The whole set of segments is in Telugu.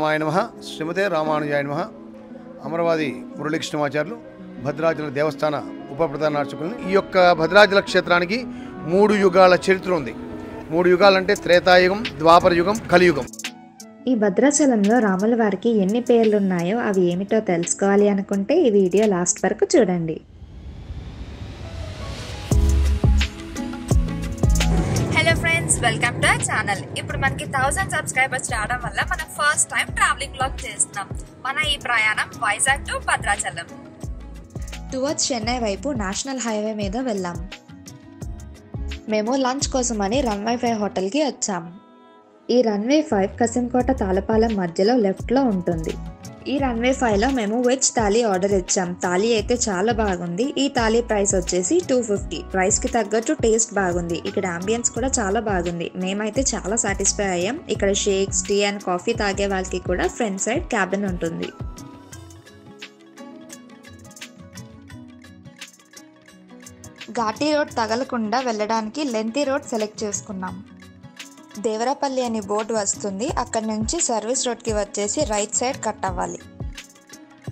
రామాయ నమ. శ్రీమతే రామానుజాయ నమ. అమరవాది మురళీకృష్ణమాచార్యులు భద్రాచల దేవస్థాన ఉప ప్రధాన అర్చకులు ఈ యొక్క భద్రాచల క్షేత్రానికి మూడు యుగాల చరిత్ర ఉంది. మూడు యుగాలంటే త్రేతాయుగం ద్వాపర యుగం కలియుగం. ఈ భద్రాచలంలో రాముల వారికి ఎన్ని పేర్లున్నాయో అవి ఏమిటో తెలుసుకోవాలి అనుకుంటే ఈ వీడియో లాస్ట్ వరకు చూడండి. Friends welcome to channel. ఇప్పుడు మనకి థౌసండ్ సబ్స్క్రైబర్స్ రావడం వల్ల మనం ఫస్ట్ టైం ట్రావెలింగ్ బ్లాగ్ చేస్తున్నాం. మన ఈ ప్రయాణం వైజాగ్ టు భద్రాచలం. టువర్డ్స్ చెన్నై వైపు నేషనల్ హైవే మీద వెళ్ళాం మేము లంచ్ కోసమని రన్వే ఫైవ్ హోటల్కి వచ్చాం. ఈ రన్వే ఫైవ్ కసింకోట తాళపాలెం మధ్యలో లెఫ్ట్లో ఉంటుంది. ఈ రన్వే ఫైవ్లో మేము వెజ్ థాలీ ఆర్డర్ ఇచ్చాం. థాలీ అయితే చాలా బాగుంది. ఈ థాలీ ప్రైస్ వచ్చేసి టూ ఫిఫ్టీ ప్రైస్కి తగ్గట్టు టేస్ట్ బాగుంది. ఇక్కడ అంబియన్స్ కూడా చాలా బాగుంది. మేమైతే చాలా సాటిస్ఫై అయ్యాం. ఇక్కడ షేక్స్ టీ అండ్ కాఫీ తాగే వాళ్ళకి కూడా ఫ్రంట్ సైడ్ క్యాబిన్ ఉంటుంది. ఘాటీ రోడ్ తగలకుండా వెళ్ళడానికి లెంతీ రోడ్ సెలెక్ట్ చేసుకున్నాం. దేవరపల్లి అని బోర్డు వస్తుంది. అక్కడ నుంచి సర్వీస్ రోడ్కి వచ్చేసి రైట్ సైడ్ కట్ అవ్వాలి.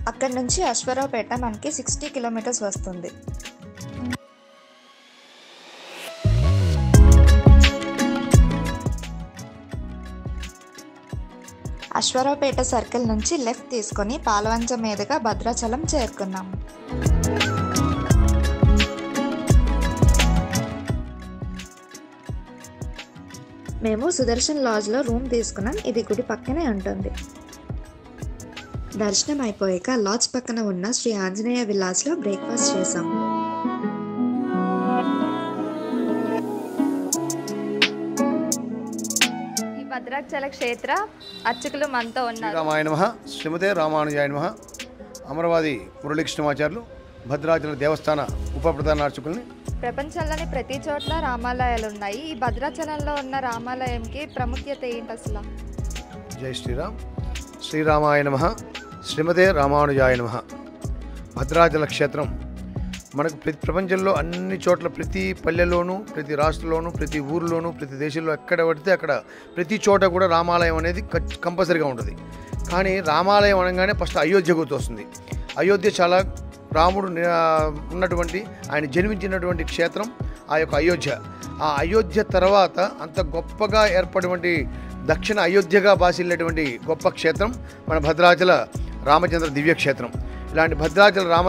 అక్కడ నుంచి అశ్వరావుపేట మనకి సిక్స్టీ కిలోమీటర్స్ వస్తుంది. అశ్వరావుపేట సర్కిల్ నుంచి లెఫ్ట్ తీసుకొని పాలవంచ మీదుగా భద్రాచలం చేరుకున్నాము మేము సుదర్శన్ లాడ్జ్లో రూమ్ తీసుకున్నాం. ఇది గుడి పక్కనే ఉంటుంది. దర్శనం అయిపోయాక లాడ్జ్ పక్కన ఉన్న శ్రీ ఆంజనేయ విలాస్లో బ్రేక్ఫాస్ట్ చేసాం ఈ భద్రాచల క్షేత్ర అర్చకులు మనతో ఉన్నారు. శ్రీరామాయ నమ. శ్రీమతే రామానుజాయ నమ. అమరవాది మురళీకృష్ణమాచార్యులు భద్రాచల దేవస్థాన ఉప ప్రధాన అర్చకుల్ని ప్రపంచంలోని ప్రతి చోట్ల రామాలయాలు ఉన్నాయి ఈ భద్రాచలంలో ఉన్న రామాలయంకి ప్రాముఖ్యత ఏంటి అసలు? జై శ్రీరామ్. శ్రీరామాయ నమ. శ్రీమతే రామానుజాయ నమ. భద్రాచల క్షేత్రం. మనకు ప్రతి ప్రపంచంలో అన్ని చోట్ల ప్రతి పల్లెలోనూ ప్రతి రాష్ట్రంలోనూ ప్రతి ఊరిలోనూ ప్రతి దేశంలో ఎక్కడ పడితే అక్కడ ప్రతి చోట కూడా రామాలయం అనేది కంపల్సరీగా ఉంటుంది. కానీ రామాలయం అనగానే ఫస్ట్ అయోధ్య గుర్తొస్తుంది. అయోధ్య చాలా రాముడు ఉన్నటువంటి ఆయన జన్మించినటువంటి క్షేత్రం ఆ యొక్క అయోధ్య. ఆ అయోధ్య తర్వాత అంత గొప్పగా ఏర్పడినటువంటి దక్షిణ అయోధ్యగా బాసిల్లేటువంటి గొప్ప క్షేత్రం మన భద్రాచల రామచంద్ర దివ్యక్షేత్రం. ఇలాంటి భద్రాచల రామ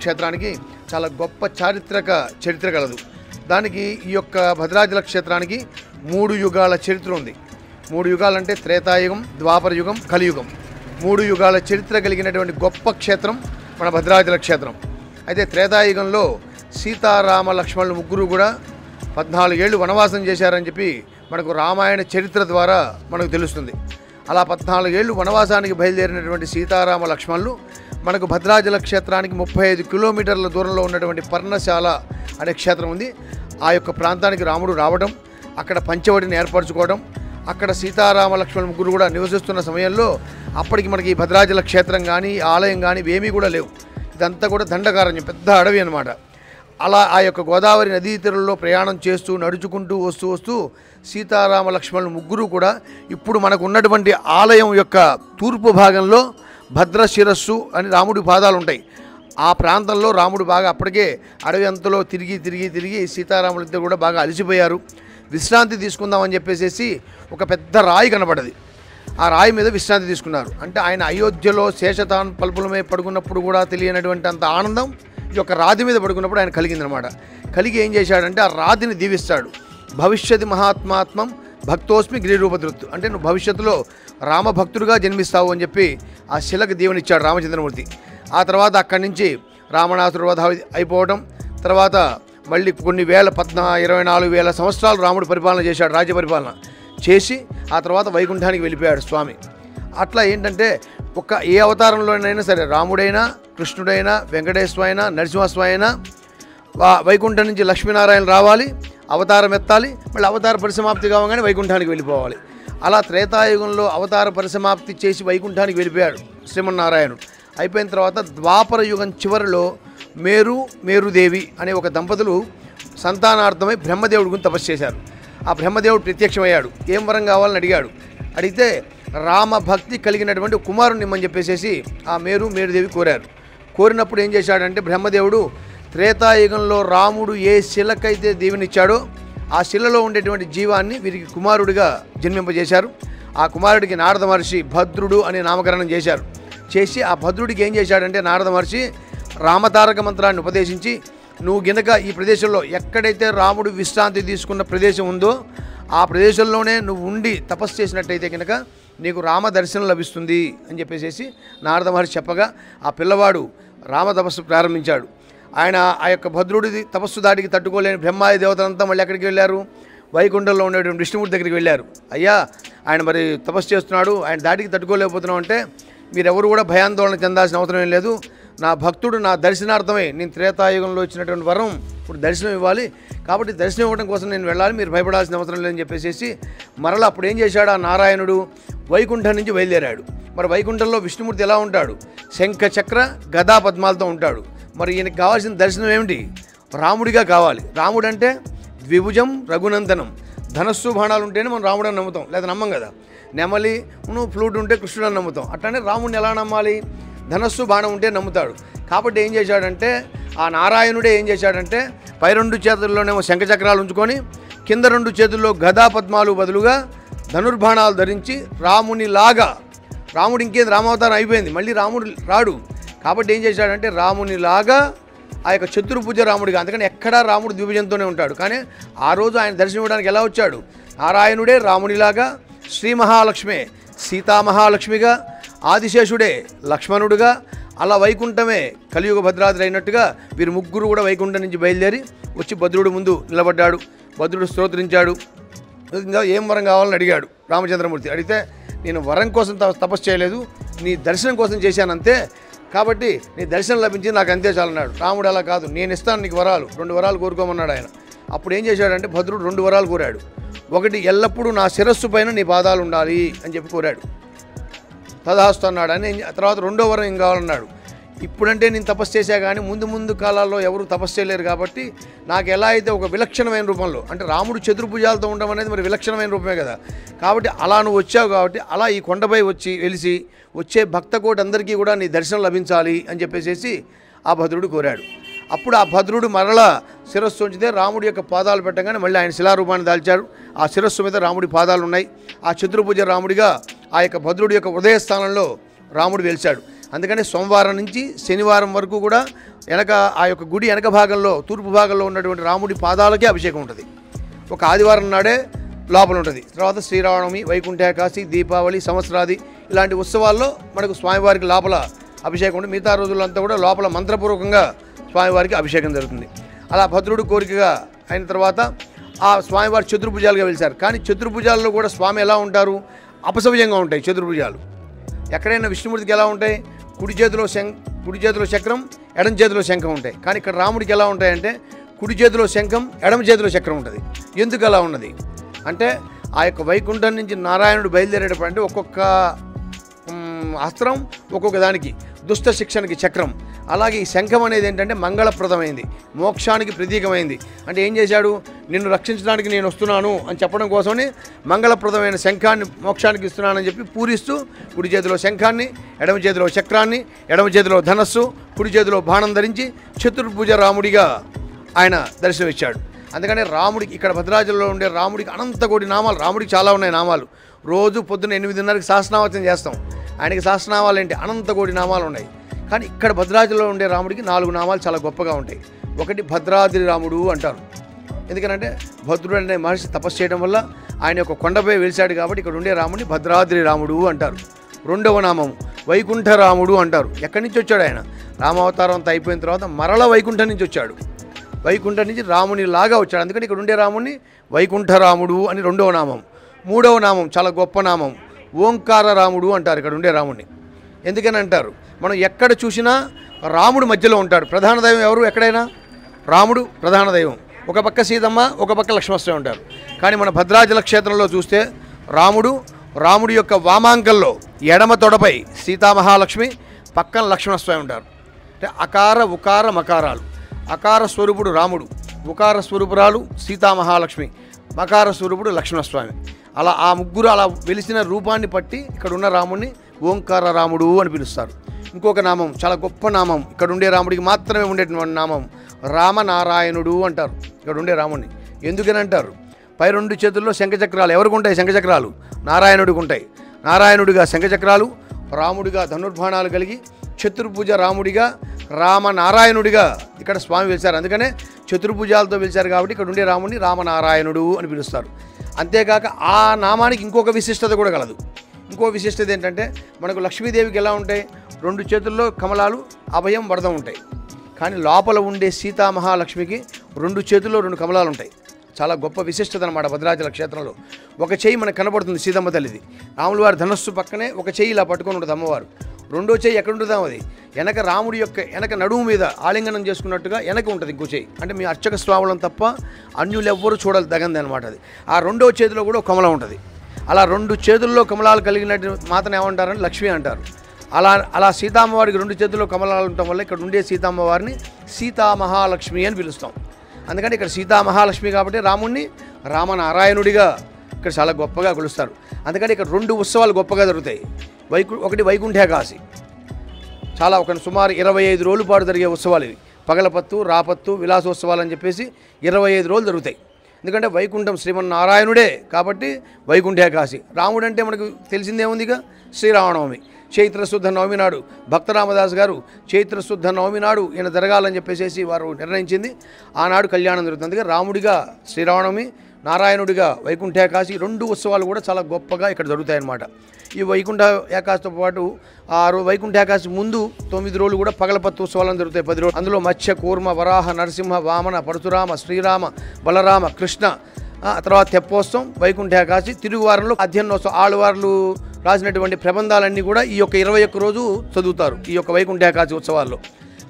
క్షేత్రానికి చాలా గొప్ప చారిత్రక చరిత్ర కలదు దానికి ఈ యొక్క భద్రాచల క్షేత్రానికి మూడు యుగాల చరిత్ర ఉంది. మూడు యుగాలంటే త్రేతాయుగం ద్వాపర యుగం కలియుగం. మూడు యుగాల చరిత్ర కలిగినటువంటి గొప్ప క్షేత్రం మన భద్రాచల క్షేత్రం. అయితే త్రేతాయుగంలో సీతారామ లక్ష్మణులు ముగ్గురు కూడా పద్నాలుగు ఏళ్ళు వనవాసం చేశారని చెప్పి మనకు రామాయణ చరిత్ర ద్వారా మనకు తెలుస్తుంది. అలా పద్నాలుగేళ్ళు వనవాసానికి బయలుదేరినటువంటి సీతారామ లక్ష్మణులు మనకు భద్రాచల క్షేత్రానికి ముప్పై ఐదు కిలోమీటర్ల దూరంలో ఉన్నటువంటి పర్ణశాల అనే క్షేత్రం ఉంది. ఆ యొక్క ప్రాంతానికి రాముడు రావడం అక్కడ పంచవడిని ఏర్పరచుకోవడం అక్కడ సీతారామ లక్ష్మణ ముగ్గురు కూడా నివసిస్తున్న సమయంలో అప్పటికి మనకి ఈ భద్రాచల క్షేత్రం కానీ ఆలయం కానీ ఇవేమీ కూడా లేవు. ఇదంతా కూడా దండకారణ్యం పెద్ద అడవి అన్నమాట. అలా ఆ యొక్క గోదావరి నదీ తీరంలో ప్రయాణం చేస్తూ నడుచుకుంటూ వస్తూ వస్తూ సీతారామ లక్ష్మణులు ముగ్గురు కూడా ఇప్పుడు మనకు ఉన్నటువంటి ఆలయం యొక్క తూర్పు భాగంలో భద్ర శిరస్సు అని రాముడి పాదాలు ఉంటాయి. ఆ ప్రాంతంలో రాముడు బాగా అప్పటికే అడవి అంతలో తిరిగి తిరిగి తిరిగి సీతారాములిద్దరు కూడా బాగా అలసిపోయారు. విశ్రాంతి తీసుకుందామని చెప్పేసి ఒక పెద్ద రాయి కనబడది. ఆ రాయి మీద విశ్రాంతి తీసుకున్నారు. అంటే ఆయన అయోధ్యలో శేషతాన్ పలుపులమే పడుకున్నప్పుడు కూడా తెలియనటువంటి అంత ఆనందం ఈ యొక్క రాతి మీద పడుకున్నప్పుడు ఆయన కలిగిందనమాట. కలిగి ఏం చేశాడంటే ఆ రాతిని దీవిస్తాడు. భవిష్యత్ మహాత్మాత్మం భక్తోస్మి గిరిరూపధృత్తు అంటే నువ్వు భవిష్యత్తులో రామభక్తుడిగా జన్మిస్తావు అని చెప్పి ఆ శిలకు దీవెనిచ్చాడు రామచంద్రమూర్తి. ఆ తర్వాత అక్కడి నుంచి రామనాథుడు వధ అయిపోవడం తర్వాత మళ్ళీ కొన్ని వేల పద్నా ఇరవై నాలుగు వేల సంవత్సరాలు రాముడు పరిపాలన చేశాడు రాజ్య పరిపాలన చేసి ఆ తర్వాత వైకుంఠానికి వెళ్ళిపోయాడు స్వామి. అట్లా ఏంటంటే ఒక ఏ అవతారంలోనైనా సరే రాముడైనా కృష్ణుడైనా వెంకటేశ్వర అయినా నరసింహస్వామి అయినా వైకుంఠం నుంచి లక్ష్మీనారాయణ రావాలి అవతారం ఎత్తాలి మళ్ళీ అవతార పరిసమాప్తి కావగానే వైకుంఠానికి వెళ్ళిపోవాలి. అలా త్రేతాయుగంలో అవతార పరిసమాప్తి చేసి వైకుంఠానికి వెళ్ళిపోయాడు శ్రీమన్నారాయణుడు. అయిపోయిన తర్వాత ద్వాపర యుగం చివరిలో మేరు మేరుదేవి అనే ఒక దంపతులు సంతానార్థమై బ్రహ్మదేవుడి గురించి తపస్సు చేశారు. ఆ బ్రహ్మదేవుడు ప్రత్యక్షమయ్యాడు. ఏం వరం కావాలని అడిగాడు. అడిగితే రామభక్తి కలిగినటువంటి కుమారుని ఇమ్మని చెప్పేసి ఆ మేరు మేరుదేవి కోరారు. కోరినప్పుడు ఏం చేశాడంటే బ్రహ్మదేవుడు త్రేతాయుగంలో రాముడు ఏ శిలకైతే దేవునిచ్చాడో ఆ శిలలో ఉండేటువంటి జీవాన్ని వీరికి కుమారుడిగా జన్మింపజేశారు. ఆ కుమారుడికి నారద మహర్షి భద్రుడు అనే నామకరణం చేశారు. చేసి ఆ భద్రుడికి ఏం చేశాడంటే నారద మహర్షి రామతారక మంత్రాన్ని ఉపదేశించి నువ్వు గినక ఈ ప్రదేశంలో ఎక్కడైతే రాముడు విశ్రాంతి తీసుకున్న ప్రదేశం ఉందో ఆ ప్రదేశంలోనే నువ్వు ఉండి తపస్సు చేసినట్టయితే కనుక నీకు రామ దర్శనం లభిస్తుంది అని చెప్పేసి నారద మహర్షి చెప్పగా ఆ పిల్లవాడు రామ తపస్సు ప్రారంభించాడు. ఆయన ఆ యొక్క భద్రుడి తపస్సు దాడికి తట్టుకోలేని బ్రహ్మాది దేవతలంతా మళ్ళీ ఎక్కడికి వెళ్ళారు? వైకుంఠంలో ఉండేటువంటి విష్ణుమూర్తి దగ్గరికి వెళ్ళారు. అయ్యా ఆయన మరి తపస్సు చేస్తున్నాడు ఆయన దాడికి తట్టుకోలేకపోతున్నాం అంటే మీరెవరు కూడా భయాందోళన చెందాల్సిన అవసరం ఏం లేదు. నా భక్తుడు నా దర్శనార్థమై నేను త్రేతాయుగంలో ఇచ్చినటువంటి వరం ఇప్పుడు దర్శనం ఇవ్వాలి. కాబట్టి దర్శనం ఇవ్వడం కోసం నేను వెళ్ళాలి మీరు భయపడాల్సిన అవసరం లేదని చెప్పేసి మరలా అప్పుడు ఏం చేశాడు? ఆ నారాయణుడు వైకుంఠం నుంచి బయలుదేరాడు. మరి వైకుంఠంలో విష్ణుమూర్తి ఎలా ఉంటాడు? శంఖ చక్ర గదా పద్మాలతో ఉంటాడు. మరి ఈయనకి కావాల్సిన దర్శనం ఏమిటి? రాముడిగా కావాలి. రాముడు అంటే ద్విభుజం రఘునందనం. ధనస్సు బాణాలు ఉంటేనే మనం రాముడని నమ్ముతాం. లేదా నమ్మం కదా. నెమలి నువ్వు ఫ్లూట్ ఉంటే కృష్ణుడని నమ్ముతాం. అట్లానే రాముడిని ఎలా నమ్మాలి? ధనస్సు బాణం ఉంటే నమ్ముతాడు. కాబట్టి ఏం చేశాడంటే ఆ నారాయణుడే ఏం చేశాడంటే పై రెండు చేతుల్లోనేమో శంఖచక్రాలు ఉంచుకొని కింద రెండు చేతుల్లో గదా పద్మాలు బదులుగా ధనుర్బాణాలు ధరించి రామునిలాగా రాముడు ఇంకేది? రామావతారం అయిపోయింది. మళ్ళీ రాముడు రాడు. కాబట్టి ఏం చేశాడంటే రామునిలాగా ఆ యొక్క చతుర్భుజ రాముడిగా అందుకని ఎక్కడా రాముడు ద్విభుజంతోనే ఉంటాడు. కానీ ఆ రోజు ఆయన దర్శనం ఇవ్వడానికి ఎలా వచ్చాడు? నారాయణుడే రామునిలాగా శ్రీ మహాలక్ష్మి సీతామహాలక్ష్మిగా ఆదిశేషుడే లక్ష్మణుడుగా అలా వైకుంఠమే కలియుగ భద్రాద్రి అయినట్టుగా వీరు ముగ్గురు కూడా వైకుంఠం నుంచి బయలుదేరి వచ్చి భద్రుడు ముందు నిలబడ్డాడు. భద్రుడు స్తోత్రించాడు. ఇంకా ఏం వరం కావాలని అడిగాడు రామచంద్రమూర్తి. అడిగితే నేను వరం కోసం తపస్సు చేయలేదు. నీ దర్శనం కోసం చేశానంతే. కాబట్టి నీ దర్శనం లభించింది నాకు అంతే చాలన్నాడు రాముడు అలా కాదు నేను ఇస్తాను నీకు వరాలు రెండు వరాలు కోరుకోమన్నాడు ఆయన. అప్పుడు ఏం చేశాడంటే భద్రుడు రెండు వరాలు కోరాడు. ఒకటి ఎల్లప్పుడూ నా శిరస్సు పైన నీ పాదాలు ఉండాలి అని చెప్పి కోరాడు. తదాస్తు అన్నాడు. అని తర్వాత రెండో వరం ఏం కావాలన్నాడు? ఇప్పుడంటే నేను తపస్సు చేశా కానీ ముందు ముందు కాలాల్లో ఎవరు తపస్సు చేయలేరు కాబట్టి నాకు ఎలా అయితే ఒక విలక్షణమైన రూపంలో అంటే రాముడు చతుర్భుజాలతో ఉండడం అనేది మరి విలక్షణమైన రూపమే కదా. కాబట్టి అలా నువ్వు వచ్చావు కాబట్టి అలా ఈ కొండపై వచ్చి వెలిసి వచ్చే భక్త కోటి అందరికీ కూడా నీ దర్శనం లభించాలి అని చెప్పేసి ఆ భద్రుడు కోరాడు. అప్పుడు ఆ భద్రుడు మరలా శిరస్సు ఉంచితే రాముడి యొక్క పాదాలు పెట్టగానే మళ్ళీ ఆయన శిలారూపాన్ని దాల్చారు ఆ శిరస్సు మీద రాముడి పాదాలు ఉన్నాయి ఆ చతుర్భుజ రాముడిగా ఆ యొక్క భద్రుడి యొక్క హృదయ స్థానంలో రాముడు వెలిచాడు. అందుకని సోమవారం నుంచి శనివారం వరకు కూడా వెనక ఆ యొక్క గుడి వెనక భాగంలో తూర్పు భాగంలో ఉన్నటువంటి రాముడి పాదాలకే అభిషేకం ఉంటుంది. ఒక ఆదివారం నాడే లోపల ఉంటుంది. తర్వాత శ్రీరామనవమి వైకుంఠ దీపావళి సంవత్సరాది ఇలాంటి ఉత్సవాల్లో మనకు స్వామివారికి లోపల అభిషేకం ఉంటుంది. మిగతా రోజులంతా కూడా లోపల మంత్రపూర్వకంగా స్వామివారికి అభిషేకం జరుగుతుంది. అలా భద్రుడు కోరికగా అయిన తర్వాత ఆ స్వామివారి చతుర్భుజాలుగా వెలిశారు. కానీ చతుర్భుజాల్లో కూడా స్వామి ఎలా ఉంటారు? అపసవ్యంగా ఉంటాయి చతుర్భుజాలు. ఎక్కడైనా విష్ణుమూర్తికి ఎలా ఉంటాయి? కుడి చేతిలో శంఖ కుడి చేతిలో చక్రం ఎడమ చేతిలో శంఖం ఉంటాయి. కానీ ఇక్కడ రాముడికి ఎలా ఉంటాయంటే కుడి చేతిలో శంఖం ఎడమ చేతిలో చక్రం ఉంటుంది. ఎందుకు అలా ఉన్నది? అంటే ఆ యొక్క వైకుంఠం నుంచి నారాయణుడు బయలుదేరేటప్పుడు అంటే ఒక్కొక్క అస్త్రం ఒక్కొక్క దానికి దుష్ట శిక్షణకి చక్రం. అలాగే ఈ శంఖం అనేది ఏంటంటే మంగళప్రదమైంది మోక్షానికి ప్రతీకమైంది. అంటే ఏం చేశాడు? నిన్ను రక్షించడానికి నేను వస్తున్నాను అని చెప్పడం కోసమని మంగళప్రదమైన శంఖాన్ని మోక్షానికి ఇస్తున్నానని చెప్పి పూరిస్తూ కుడి చేతిలో శంఖాన్ని ఎడమ చేతిలో చక్రాన్ని ఎడమ చేతిలో ధనస్సు కుడి చేతిలో బాణం ధరించి చతుర్భుజ రాముడిగా ఆయన దర్శనమిచ్చాడు. అందుకనే రాముడికి ఇక్కడ భద్రాచలంలో ఉండే రాముడికి అనంత కోటి నామాలు రాముడికి చాలా ఉన్నాయి నామాలు. రోజు పొద్దున్న ఎనిమిదిన్నరకి శాసనావచనం చేస్తాం. ఆయనకి సహస్రనామాలు ఏంటి? అనంత కోటి నామాలు ఉన్నాయి. కానీ ఇక్కడ భద్రాద్రిలో ఉండే రాముడికి నాలుగు నామాలు చాలా గొప్పగా ఉంటాయి. ఒకటి భద్రాద్రి రాముడు అంటారు. ఎందుకనంటే భద్రుడు అనే మహర్షి తపస్సు చేయడం వల్ల ఆయన యొక్క కొండపై వెలిశాడు కాబట్టి ఇక్కడ ఉండే రాముడిని భద్రాద్రి రాముడు అంటారు. రెండవ నామం వైకుంఠ రాముడు అంటారు. ఎక్కడి నుంచి వచ్చాడు ఆయన? రామావతారం అంతా అయిపోయిన తర్వాత మరల వైకుంఠం నుంచి వచ్చాడు. వైకుంఠం నుంచి రాముని లాగా వచ్చాడు. అందుకని ఇక్కడ ఉండే రాముడిని వైకుంఠ రాముడు అని రెండవ నామం. మూడవ నామం చాలా గొప్ప నామం. ఓంకార రాముడు అంటారు ఇక్కడ ఉండే రాముడిని ఎందుకని అంటారు? మనం ఎక్కడ చూసినా రాముడు మధ్యలో ఉంటాడు. ప్రధాన దైవం ఎవరు? ఎక్కడైనా? రాముడు ప్రధాన దైవం. ఒక పక్క సీతమ్మ ఒక పక్క లక్ష్మణస్వామి ఉంటారు. కానీ మన భద్రాచల క్షేత్రంలో చూస్తే రాముడు రాముడి యొక్క వామాంకంలో ఎడమ తొడపై సీతామహాలక్ష్మి పక్కన లక్ష్మణస్వామి ఉంటారు. అంటే అకార ఉకార మకారాలు. అకార స్వరూపుడు రాముడు ఉకార స్వరూపురాలు సీతామహాలక్ష్మి మకార స్వరూపుడు లక్ష్మణస్వామి. అలా ఆ ముగ్గురు అలా వెలిసిన రూపాన్ని పట్టి ఇక్కడ ఉన్న రాముడిని ఓంకార రాముడు అని పిలుస్తారు. ఇంకొక నామం చాలా గొప్ప నామం. ఇక్కడ ఉండే రాముడికి మాత్రమే ఉండేటువంటి నామం. రామనారాయణుడు అంటారు. ఇక్కడ ఉండే రాముడిని ఎందుకని అంటారు? పై రెండు చేతుల్లో శంఖచక్రాలు. ఎవరికి ఉంటాయి శంఖచక్రాలు? నారాయణుడికి ఉంటాయి. నారాయణుడిగా శంఖచక్రాలు రాముడిగా ధనుర్బాణాలు కలిగి చతుర్భుజ రాముడిగా రామనారాయణుడిగా ఇక్కడ స్వామి వెలిచారు అందుకనే చతుర్భుజాలతో వెలిచారు కాబట్టి ఇక్కడ ఉండే రాముడిని రామనారాయణుడు అని పిలుస్తారు. అంతేకాక ఆ నామానికి ఇంకొక విశిష్టత కూడా కలదు. ఇంకో విశిష్టత ఏంటంటే మనకు లక్ష్మీదేవికి ఎలా ఉంటాయి? రెండు చేతుల్లో కమలాలు అభయం వరద ఉంటాయి. కానీ లోపల ఉండే సీతామహాలక్ష్మికి రెండు చేతుల్లో రెండు కమలాలు ఉంటాయి. చాలా గొప్ప విశిష్టత అనమాట భద్రాచల క్షేత్రంలో. ఒక చేయి మనకు కనబడుతుంది సీతమ్మ తల్లిది. రాములవారి ధనస్సు పక్కనే ఒక చేయి ఇలా పట్టుకొని ఉంటుంది అమ్మవారు. రెండో చేయి ఎక్కడ ఉంటుందాం అది వెనక రాముడి యొక్క వెనక నడుము మీద ఆలింగనం చేసుకున్నట్టుగా వెనక ఉంటుంది ఇంకో చేయి. అంటే మీ అర్చక స్వాములం తప్ప అన్యులు ఎవ్వరూ చూడాలి తగంది అనమాట అది. ఆ రెండో చేతిలో కూడా కమలం ఉంటుంది. అలా రెండు చేతుల్లో కమలాలు కలిగినట్టు మాతను ఏమంటారని లక్ష్మి అంటారు. అలా అలా సీతామ్మవారికి రెండు చేతుల్లో కమలాలు ఉండటం వల్ల ఇక్కడ ఉండే సీతామ్మవారిని సీతామహాలక్ష్మి అని పిలుస్తాం. అందుకని ఇక్కడ సీతామహాలక్ష్మి కాబట్టి రాముణ్ణి రామనారాయణుడిగా ఇక్కడ చాలా గొప్పగా కొలుస్తారు. అందుకని ఇక్కడ రెండు ఉత్సవాలు గొప్పగా జరుగుతాయి. వైకు ఒకటి వైకుంఠేకాశి చాలా ఒక సుమారు ఇరవై ఐదు రోజుల పాటు జరిగే ఉత్సవాలు ఇవి. పగలపత్తు రాపత్తు విలాసోత్సవాలు అని చెప్పేసి ఇరవై ఐదు రోజులు జరుగుతాయి. ఎందుకంటే వైకుంఠం శ్రీమన్నారాయణుడే కాబట్టి వైకుంఠేకాశి రాముడు అంటే మనకు తెలిసిందేముందిగా? శ్రీరామనవమి. చైత్రశుద్ధ నవమి నాడు భక్తరామదాస్ గారు చైత్రశుద్ధ నవమి నాడు ఈయన జరగాలని చెప్పేసి వారు నిర్ణయించింది. ఆనాడు కళ్యాణం జరుగుతుంది. అందుకే రాముడిగా శ్రీరామనవమి నారాయణుడిగా వైకుంఠ ఏకాశి రెండు ఉత్సవాలు కూడా చాలా గొప్పగా ఇక్కడ జరుగుతాయన్నమాట. ఈ వైకుంఠ ఏకాశితో పాటు ఆ వైకుంఠ ఏకాశి ముందు తొమ్మిది రోజులు కూడా పగలపత్తు ఉత్సవాలను జరుగుతాయి. పది రోజులు అందులో మత్స్య కూర్మ వరాహ నరసింహ వామన పరశురామ శ్రీరామ బలరామ కృష్ణ తర్వాత తెప్పోత్సవం వైకుంఠ ఏకాశి తిరుగువారంలో అధ్యయనోత్సవం ఆళ్ళవార్లు రాసినటువంటి ప్రబంధాలన్నీ కూడా ఈ యొక్క ఇరవై ఒక్క రోజు చదువుతారు. ఈ యొక్క వైకుంఠ ఉత్సవాల్లో.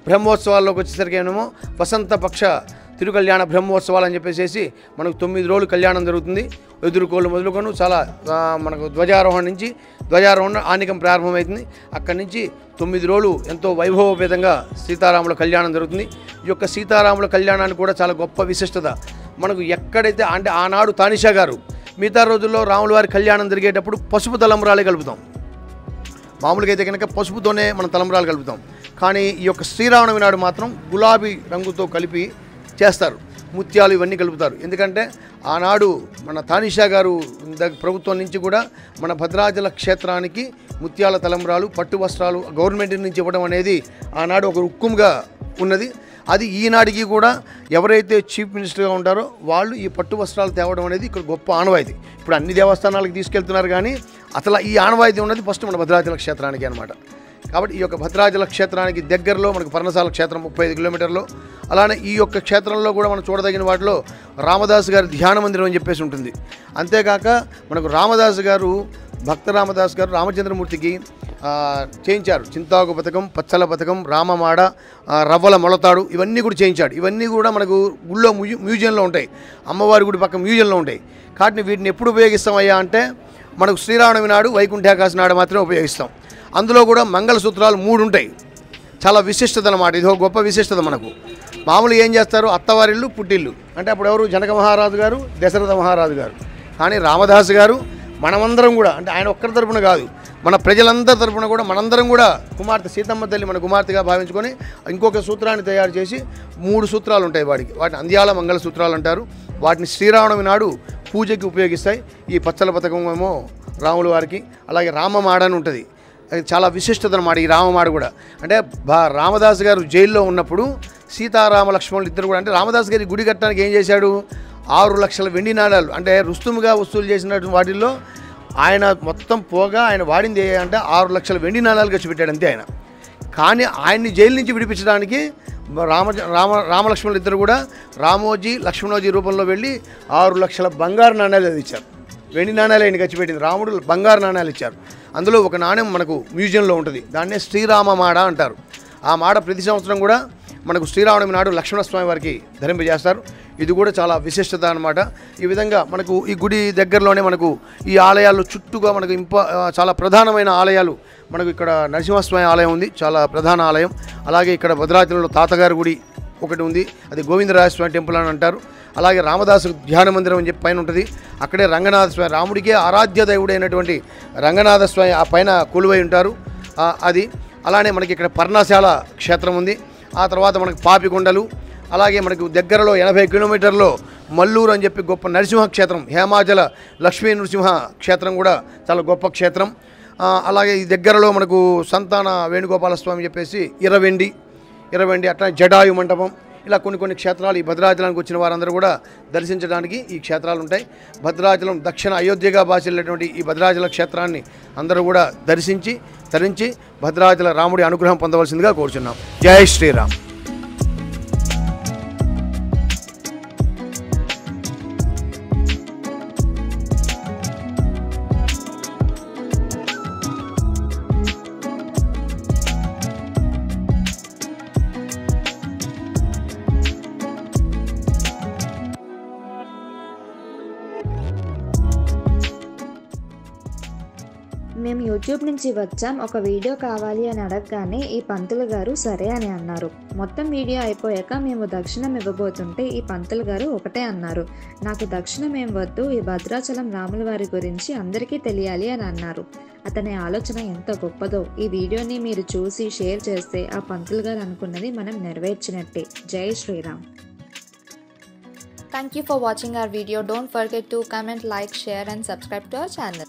బ్రహ్మోత్సవాల్లోకి వచ్చేసరికి ఏమో వసంత పక్ష తిరుకల్యాణ బ్రహ్మోత్సవాలు అని చెప్పేసి మనకు తొమ్మిది రోజులు కళ్యాణం జరుగుతుంది. ఎదురుకోళ్ళు మొదలుకొని చాలా మనకు ధ్వజారోహణ నుంచి ధ్వజారోహణ ఆనికం ప్రారంభమవుతుంది. అక్కడి నుంచి తొమ్మిది రోజులు ఎంతో వైభవపేతంగా సీతారాముల కళ్యాణం జరుగుతుంది. ఈ యొక్క సీతారాముల కళ్యాణానికి కూడా చాలా గొప్ప విశిష్టత. మనకు ఎక్కడైతే అంటే ఆనాడు తానిషా గారు మిగతా రోజుల్లో రాముల వారి కళ్యాణం జరిగేటప్పుడు పసుపు తలంబరాలే కలుపుతాం. మామూలుగా అయితే కనుక పసుపుతోనే మనం తలంబరాలు కలుపుతాం. కానీ ఈ యొక్క శ్రీరామనవి నాడు మాత్రం గులాబీ రంగుతో కలిపి చేస్తారు. ముత్యాలు ఇవన్నీ కలుపుతారు. ఎందుకంటే ఆనాడు మన తానిషా గారు ప్రభుత్వం నుంచి కూడా మన భద్రాచల క్షేత్రానికి ముత్యాల తలంబరాలు పట్టు వస్త్రాలు గవర్నమెంట్ నుంచి ఇవ్వడం అనేది ఆనాడు ఒక ఉక్కుముగా ఉన్నది. అది ఈనాడికి కూడా ఎవరైతే చీఫ్ మినిస్టర్గా ఉంటారో వాళ్ళు ఈ పట్టు వస్త్రాలు తేవడం అనేది ఇక్కడ గొప్ప ఆనవాయితీ. ఇప్పుడు అన్ని దేవస్థానాలకు తీసుకెళ్తున్నారు కానీ అసలు ఈ ఆనవాయితీ ఉన్నది ఫస్ట్ మన భద్రాచల క్షేత్రానికి అనమాట కాబట్టి ఈ యొక్క భద్రాచల క్షేత్రానికి దగ్గరలో మనకు పర్ణశాల క్షేత్రం ముప్పై ఐదు కిలోమీటర్లు. అలానే ఈ యొక్క క్షేత్రంలో కూడా మనం చూడదగిన వాటిలో రామదాస్ గారి ధ్యాన మందిరం అని చెప్పేసి ఉంటుంది. అంతేకాక మనకు రామదాస్ గారు భక్త రామదాస్ గారు రామచంద్రమూర్తికి చేయించారు. చింతాకు పథకం పచ్చల పథకం రామమాడ రవ్వల మొలతాడు ఇవన్నీ కూడా చేయించాడు. ఇవన్నీ కూడా మనకు గుళ్ళో మ్యూజియంలో ఉంటాయి. అమ్మవారి గుడి పక్క మ్యూజియంలో ఉంటాయి. కాబట్టి వీటిని ఎప్పుడు ఉపయోగిస్తామయ్యా అంటే మనకు శ్రీరామనవమి నాడు వైకుంఠాకాశ నాడు మాత్రమే ఉపయోగిస్తాం. అందులో కూడా మంగళసూత్రాలు మూడు ఉంటాయి. చాలా విశిష్టత అనమాట ఇది ఒక గొప్ప విశిష్టత మనకు. మామూలు ఏం చేస్తారు? అత్తవారిల్లు పుట్టిల్లు. అంటే అప్పుడు ఎవరు? జనక మహారాజు గారు దశరథ మహారాజు గారు. కానీ రామదాస్ గారు మనమందరం కూడా అంటే ఆయన ఒక్కరి తరపున కాదు. మన ప్రజలందరి తరపున కూడా మనందరం కూడా కుమార్తె సీతమ్మ తల్లి మన కుమార్తెగా భావించుకొని ఇంకొక సూత్రాన్ని తయారు చేసి మూడు సూత్రాలు ఉంటాయి వాడికి. వాటిని అంద్యాల మంగళ సూత్రాలు అంటారు. వాటిని శ్రీరామనవమి నాడు పూజకి ఉపయోగిస్తాయి. ఈ పచ్చల పథకం ఏమో రాముల వారికి అలాగే రామమాడ అని ఉంటుంది. అది చాలా విశిష్టత అనమాట ఈ రామమాడ కూడా. అంటే బా రామదాస్ గారు జైల్లో ఉన్నప్పుడు సీతారామ లక్ష్మణులు ఇద్దరు కూడా అంటే రామదాస్ గారి గుడి కట్టడానికి ఏం చేశాడు? ఆరు లక్షల వెండి నాణాలు అంటే రుస్తుముగా వసూలు చేసిన వాటిల్లో ఆయన మొత్తం పోగా ఆయన వాడింది అంటే ఆరు లక్షల వెండి నాణాలు ఖర్చు పెట్టాడు అంతే ఆయన. కానీ ఆయన్ని జైలు నుంచి విడిపించడానికి రామ రామ రామలక్ష్మణులు ఇద్దరు కూడా రామోజీ లక్ష్మణోజీ రూపంలో వెళ్ళి ఆరు లక్షల బంగారు నాణ్యాలు అది ఇచ్చారు. వెండి నాణ్యాలు ఆయన ఖర్చు పెట్టింది. రాముడు బంగారు నాణ్యాలు ఇచ్చారు. అందులో ఒక నాణ్యం మనకు మ్యూజియంలో ఉంటుంది. దాన్నే శ్రీరామ మాడ అంటారు. ఆ మాడ ప్రతి సంవత్సరం కూడా మనకు శ్రీరామనవమి నాడు లక్ష్మణస్వామి వారికి ధరింపజేస్తారు. ఇది కూడా చాలా విశిష్టత అనమాట ఈ విధంగా మనకు ఈ గుడి దగ్గరలోనే మనకు ఈ ఆలయాలు చుట్టూగా మనకు ఇంప చాలా ప్రధానమైన ఆలయాలు మనకు ఇక్కడ నరసింహస్వామి ఆలయం ఉంది చాలా ప్రధాన ఆలయం. అలాగే ఇక్కడ భద్రాచలంలో తాతగారి గుడి ఒకటి ఉంది అది గోవిందరాజస్వామి టెంపుల్ అని అంటారు. అలాగే రామదాసు ధ్యాన మందిరం అని చెప్పి పైన ఉంటుంది. అక్కడే రంగనాథ స్వామి రాముడికే ఆరాధ్య దేవుడైనటువంటి రంగనాథ స్వామి ఆ పైన కొలువై ఉంటారు. అది అలానే మనకి ఇక్కడ పర్ణశాల క్షేత్రం ఉంది. ఆ తర్వాత మనకి పాపికొండలు అలాగే మనకు దగ్గరలో ఎనభై కిలోమీటర్లో మల్లూరు అని చెప్పి గొప్ప నరసింహ క్షేత్రం హేమాచల లక్ష్మీ నరసింహ క్షేత్రం కూడా చాలా గొప్ప క్షేత్రం. అలాగే ఈ దగ్గరలో మనకు సంతాన వేణుగోపాల స్వామి చెప్పేసి ఇరవెండి ఇరవెండి అట్లా జడాయు మండపం ఇలా కొన్ని కొన్ని క్షేత్రాలు ఈ భద్రాచలానికి వచ్చిన వారందరూ కూడా దర్శించడానికి ఈ క్షేత్రాలు ఉంటాయి. భద్రాచలం దక్షిణ అయోధ్యగా భాషలేటువంటి ఈ భద్రాచల క్షేత్రాన్ని అందరూ కూడా దర్శించి తరించి భద్రాచల రాముడి అనుగ్రహం పొందవలసిందిగా కోరుచున్నాం. జై శ్రీరామ్. మేము నుంచి వచ్చాం. ఒక వీడియో కావాలి అని అడగగానే ఈ పంతులు గారు సరే అని అన్నారు. మొత్తం వీడియో అయిపోయాక మేము దక్షిణం ఇవ్వబోతుంటే ఈ పంతులు గారు ఒకటే అన్నారు. నాకు దక్షిణం ఏం వద్దు ఈ భద్రాచలం రాముల వారి గురించి అందరికీ తెలియాలి అని అన్నారు. అతని ఆలోచన ఎంత గొప్పదో. ఈ వీడియోని మీరు చూసి షేర్ చేస్తే ఆ పంతులు గారు అనుకున్నది మనం నెరవేర్చినట్టే. జై Sriram. Thank you for watching our video. Don't forget to comment, like, share and subscribe to our channel.